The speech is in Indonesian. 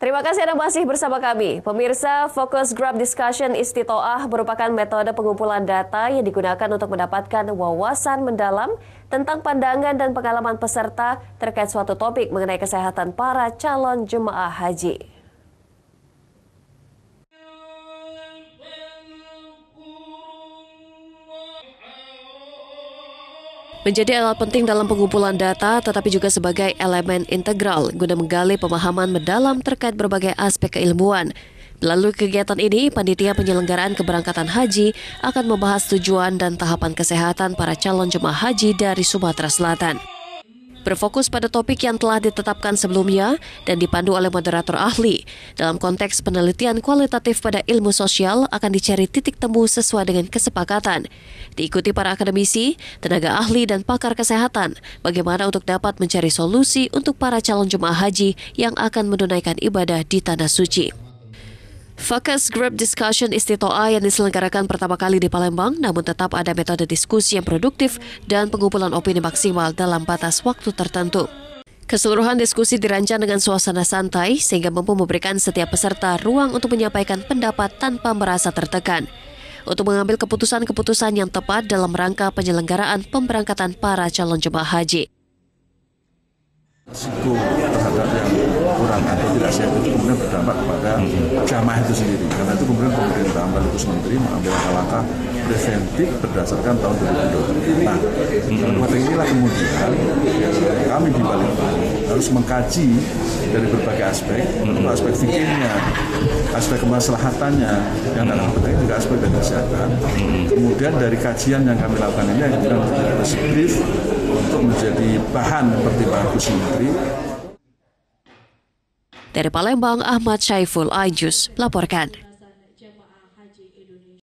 Terima kasih Anda masih bersama kami. Pemirsa, Focus Group Discussion Istitoah merupakan metode pengumpulan data yang digunakan untuk mendapatkan wawasan mendalam tentang pandangan dan pengalaman peserta terkait suatu topik mengenai kesehatan para calon jemaah haji. Menjadi alat penting dalam pengumpulan data tetapi juga sebagai elemen integral guna menggali pemahaman mendalam terkait berbagai aspek keilmuan. Melalui kegiatan ini, panitia penyelenggaraan keberangkatan haji akan membahas tujuan dan tahapan kesehatan para calon jemaah haji dari Sumatera Selatan berfokus pada topik yang telah ditetapkan sebelumnya dan dipandu oleh moderator ahli. Dalam konteks penelitian kualitatif pada ilmu sosial akan dicari titik temu sesuai dengan kesepakatan. Diikuti para akademisi, tenaga ahli dan pakar kesehatan, bagaimana untuk dapat mencari solusi untuk para calon jemaah haji yang akan menunaikan ibadah di Tanah Suci. Focus Group Discussion Istitoa yang diselenggarakan pertama kali di Palembang, namun tetap ada metode diskusi yang produktif dan pengumpulan opini maksimal dalam batas waktu tertentu. Keseluruhan diskusi dirancang dengan suasana santai sehingga mampu memberikan setiap peserta ruang untuk menyampaikan pendapat tanpa merasa tertekan. Untuk mengambil keputusan-keputusan yang tepat dalam rangka penyelenggaraan pemberangkatan para calon jemaah haji. Kurang atau tidak sehat itu kemudian berdampak kepada jamaah itu sendiri. Karena itu kemudian pemerintah sekaligus menteri mengambil langkah preventif berdasarkan tahun 2020. Nah, pada inilah kemudian kami di Bali harus mengkaji dari berbagai aspek, untuk aspek fikirnya, aspek kemaslahatannya, yang dalam penting juga aspek dari kesehatan. Kemudian dari kajian yang kami lakukan ini yang menjadi brief untuk menjadi bahan pertimbangan menteri dari Palembang, Ahmad Syaiful Ajus melaporkan.